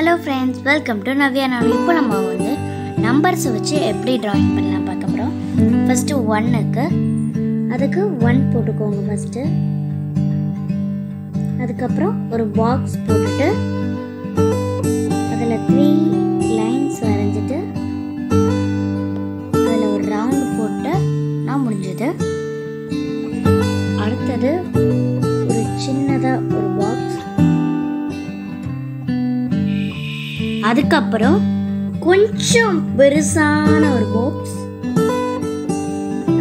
Hello friends welcome to Navya நான் இப்போ நம்ம வந்து நம்பர்ஸை வச்சு எப்படி ட்ராயிங் பண்ணலாம் பார்க்க போகிறோம் ஃபஸ்ட்டு ஒன்னுக்கு அதுக்கு ஒன் போட்டுக்கோங்க ஃபஸ்ட்டு அதுக்கப்புறம் ஒரு பாக்ஸ் போட்டுட்டு அதில் த்ரீ லைன்ஸ் வரைஞ்சிட்டு அதில் ஒரு ரவுண்ட் போட்டு நான் முடிஞ்சது. அடுத்தது ஒரு சின்னதாக அதுக்கப்புறம் கொஞ்சம் பெருசான ஒரு பாக்ஸ்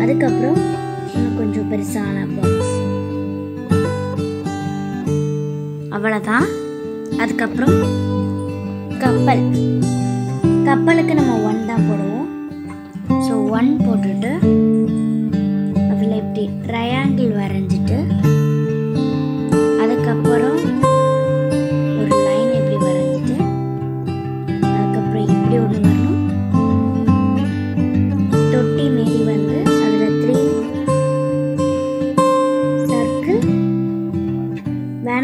அதுக்கப்புறம் கொஞ்சம் பெருசான பாக்ஸ் அவ்வளோதான் அதுக்கப்புறம் கப்பல். கப்பலுக்கு நம்ம ஒன் தான் போடுவோம். ஸோ ஒன் போட்டுட்டு அதில் இப்படி ட்ரையாங்கிள் வரைஞ்சிட்டு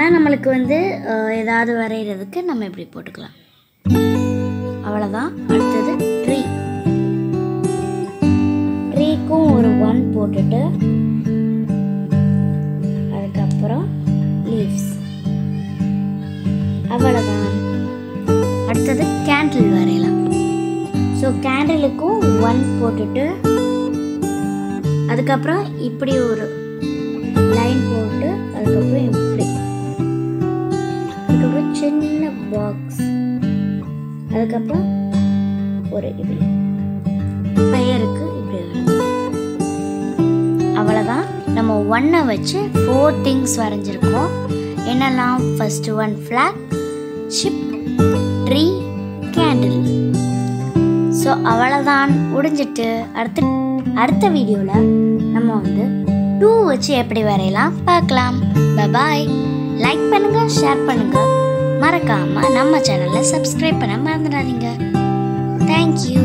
ஆனால் நம்மளுக்கு வந்து ஏதாவது வரைகிறதுக்கு நம்ம இப்படி போட்டுக்கலாம். அவ்வளோதான் அடுத்தது ட்ரீ ட்ரீக்கும் ஒரு ஒன் போட்டுட்டு அதுக்கப்புறம் லீவ்ஸ் அவ்வளோதான் அடுத்தது கேண்டில் வரையலாம். ஸோ கேண்டிலுக்கும் ஒன் போட்டுட்டு அதுக்கப்புறம் இப்படி ஒரு வாக்ஸ் அதுக்கப்புறம் ஒரு இப்படி. பெயருக்கு இப்படி வரும் அவ்வளோதான் நம்ம ஒன்னை வச்சு ஃபோர் திங்ஸ் வரைஞ்சிருக்கோம். என்னெல்லாம்? First one flag ship tree candle so அவ்வளோதான் முடிஞ்சிட்டு அடுத்த அடுத்த வீடியோவில் நம்ம வந்து டூ வச்சு எப்படி வரையலாம்? பார்க்கலாம். பாய் லைக் பண்ணுங்கள் ஷேர் பண்ணுங்கள் மறக்காம நம்ம சேனலை சப்ஸ்கிரைப் பண்ண மறந்துடாதீங்க. தேங்க்யூ